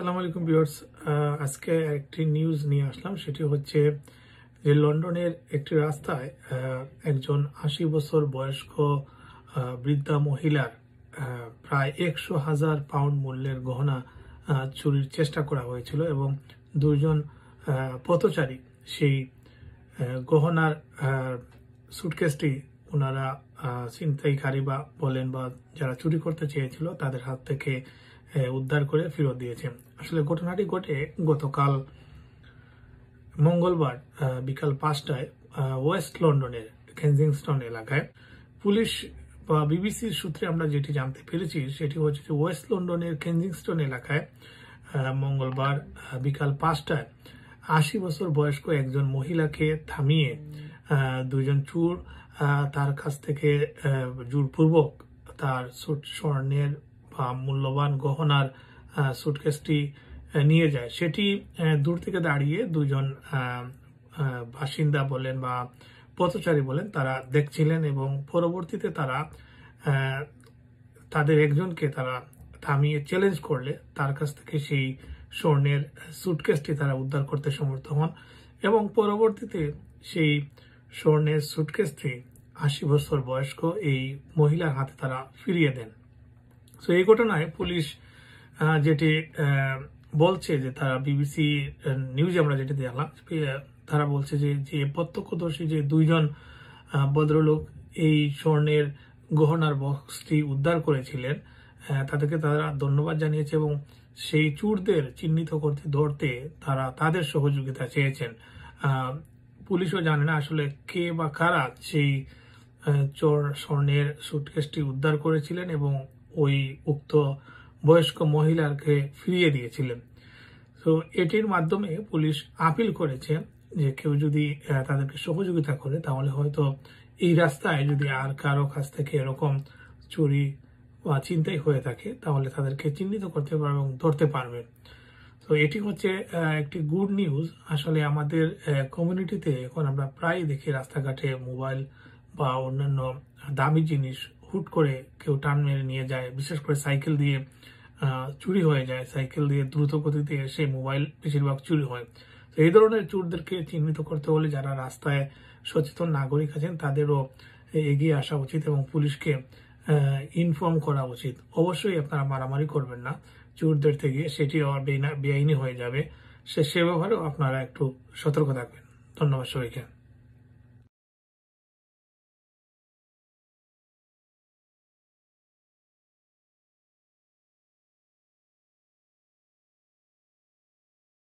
সালাম আলাইকুম ভিউয়ার্স। আজকে একটি নিউজ নিয়ে আসলাম, সেটি হচ্ছে যে লন্ডনের একটি রাস্তায় একজন আশি বছর বয়স্ক বৃদ্ধা মহিলার প্রায় একশো হাজার পাউন্ড মূল্যের গহনা চুরির চেষ্টা করা হয়েছিল এবং দুজন পথচারী সেই গহনার সুটকেসটি ওনারা ছিনতাইকারী বা বলেন বা যারা চুরি করতে চেয়েছিল তাদের হাত থেকে উদ্ধার করে ফেরত দিয়েছে। আসলে ঘটনাটি ঘটে গতকাল মঙ্গলবার বিকাল পাঁচটায় ওয়েস্ট লন্ডনের কেনজিংস্টন এলাকায়। পুলিশ বা বিবিসির সূত্রে আমরা যেটি জানতে পেরেছি, সেটি হচ্ছে যে ওয়েস্ট লন্ডনের কেনজিংস্টন এলাকায় মঙ্গলবার বিকাল পাঁচটায় আশি বছর বয়স্ক একজন মহিলাকে থামিয়ে দুজন চোর তার কাছ থেকে জোরপূর্বক তার স্বর্ণের বা মূল্যবান গহনার সুটকেসটি নিয়ে যায়। সেটি দূর থেকে দাঁড়িয়ে দুজন বাসিন্দা বলেন বা পথচারী বলেন, তারা দেখছিলেন এবং পরবর্তীতে তারা তাদের একজনকে তারা থামিয়ে চ্যালেঞ্জ করলে তার কাছ থেকে সেই স্বর্ণের সুটকেসটি তারা উদ্ধার করতে সমর্থ হন এবং পরবর্তীতে সেই স্বর্ণের সুটকেসটি আশি বছর বয়স্ক এই মহিলার হাতে তারা ফিরিয়ে দেন। তো এই ঘটনায় পুলিশ যেটি বলছে যে তারা বিবিসি নিউজে আমরা যেটি দেখলাম তারা বলছে যে যে প্রত্যক্ষদর্শী যে দুইজন ভদ্রলোক এই স্বর্ণের গহনার বক্সটি উদ্ধার করেছিলেন তাদেরকে তারা ধন্যবাদ জানিয়েছে এবং সেই চুরদের চিহ্নিত করতে, ধরতে তারা তাদের সহযোগিতা চেয়েছেন। পুলিশও জানে না আসলে কে বা কারা সেই চোর স্বর্ণের সুটকেসটি উদ্ধার করেছিলেন এবং ওই উক্ত বয়স্ক মহিলাকে ফিরিয়ে দিয়েছিলেন। তো এটির মাধ্যমে পুলিশ আপিল করেছে যে কেউ যদি তাদেরকে সহযোগিতা করে, তাহলে হয়তো এই রাস্তায় যদি আর কারও কাছ থেকে এরকম চুরি বা চিন্তাই হয়ে থাকে, তাহলে তাদেরকে চিহ্নিত করতে পারবে এবং ধরতে পারবে। তো এটি হচ্ছে একটি গুড নিউজ। আসলে আমাদের কমিউনিটিতে এখন আমরা প্রায় দেখি রাস্তাঘাটে মোবাইল বা অন্যান্য দামি জিনিস হুট করে কেউ টান মেরে নিয়ে যায়, বিশেষ করে সাইকেল দিয়ে চুরি হয়ে যায়। সাইকেল দিয়ে দ্রুত গতিতে এসে মোবাইল বেশিরভাগ চুরি হয়। তো এই ধরনের চোরদেরকে চিহ্নিত করতে হলে যারা রাস্তায় সচেতন নাগরিক আছেন, তাদেরও এগিয়ে আসা উচিত এবং পুলিশকে ইনফর্ম করা উচিত। অবশ্যই আপনারা মারামারি করবেন না। চোরদের থেকে সেটি বেআইনি হয়ে যাবে। সে সে ব্যাপারেও আপনারা একটু সতর্ক থাকবেন। ধন্যবাদ সবাইকে।